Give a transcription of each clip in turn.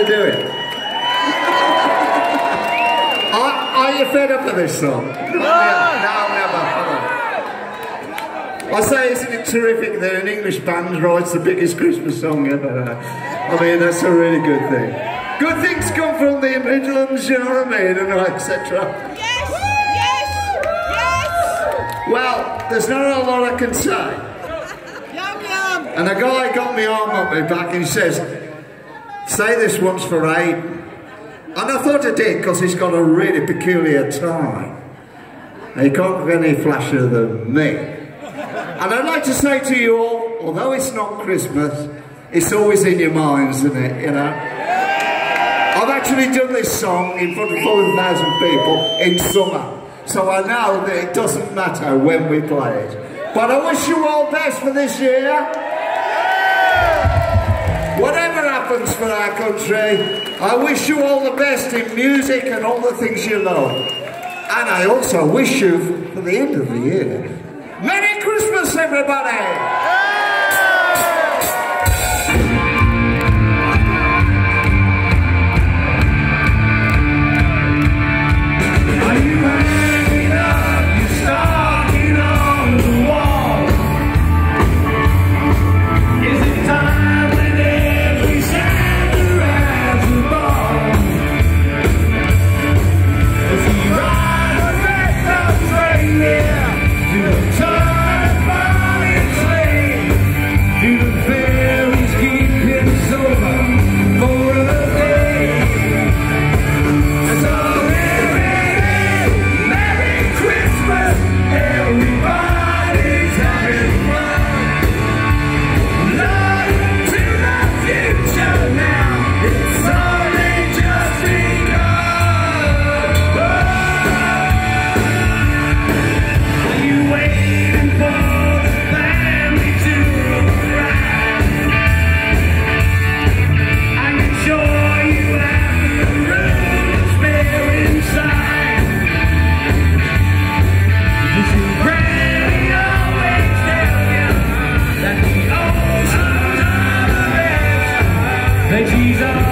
to do it. are, are you fed up with this song? No, no, never. I say, isn't it terrific that an English band writes the biggest Christmas song ever? I mean, that's a really good thing. Good things come from the Midlands, you know what I mean, and etc. Yes! Yes! Yes! Well, there's not a lot I can say. Yum yum! And a guy got me arm up my back and he says, say this once for eight. And I thought I did because he's got a really peculiar tie. And he can't get any flashier than me. And I'd like to say to you all, although it's not Christmas, it's always in your minds, isn't it, you know? I've actually done this song in front of 4,000 people in summer. So I know that it doesn't matter when we play it. But I wish you all best for this year. Whatever happens for our country, I wish you all the best in music and all the things you love. And I also wish you, for the end of the year, Merry Christmas, everybody! That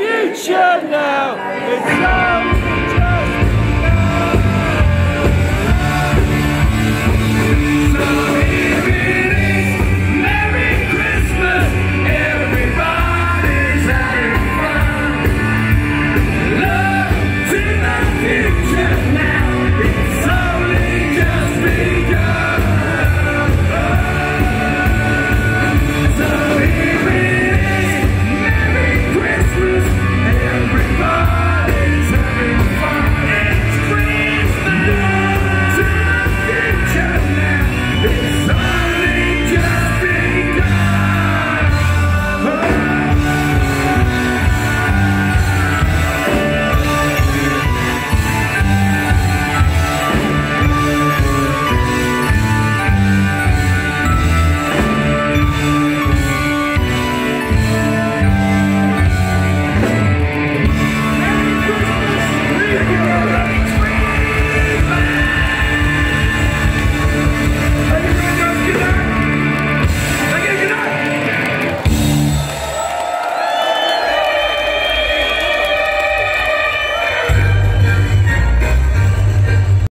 future now. It's now.